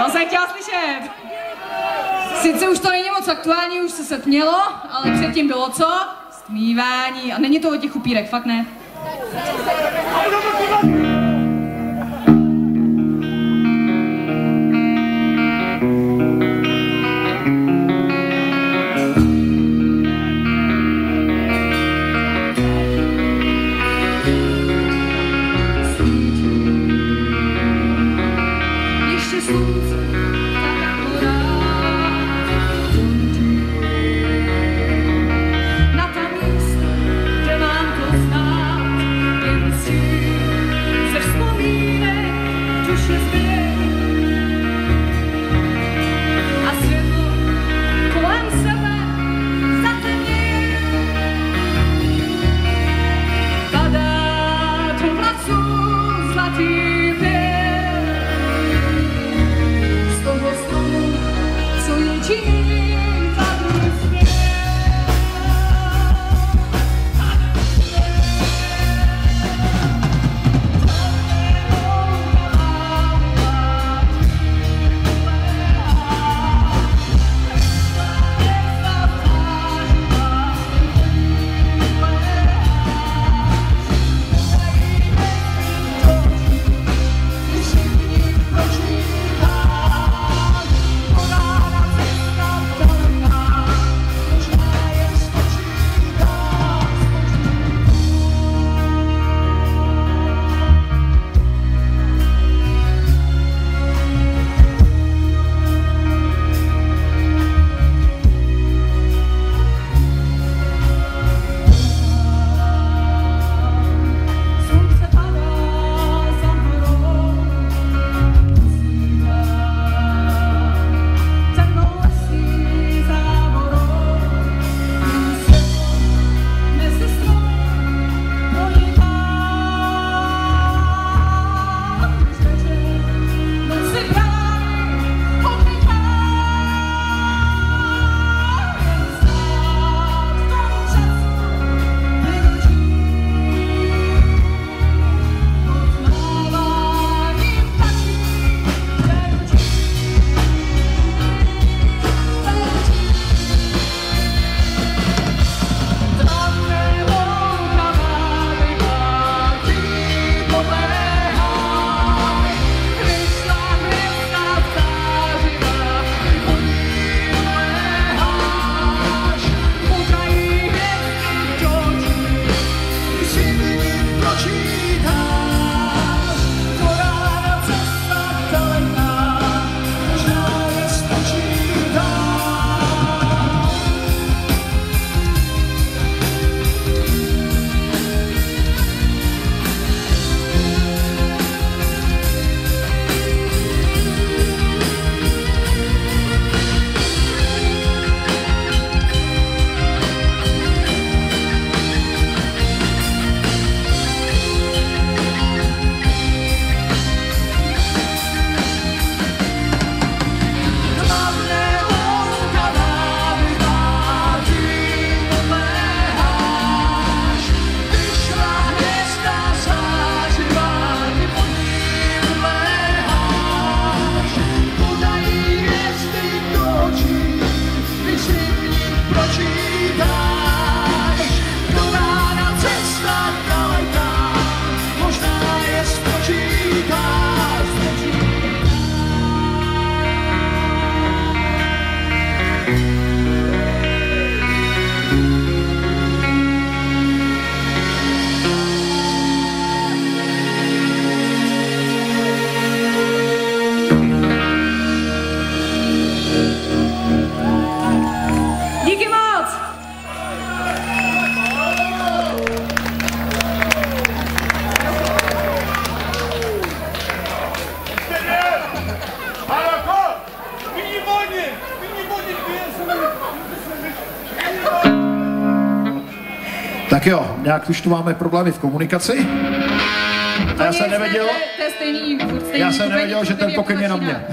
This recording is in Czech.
No jsem chtěla slyšet. Sice už to není moc aktuální, už se setmělo, ale předtím bylo co? Stmívání. A není to o těch upírek, fakt ne. Tak jo, nějak už tu máme problémy v komunikaci. já jsem nevěděl, já jsem nevěděl, že ten pokyn je na mě.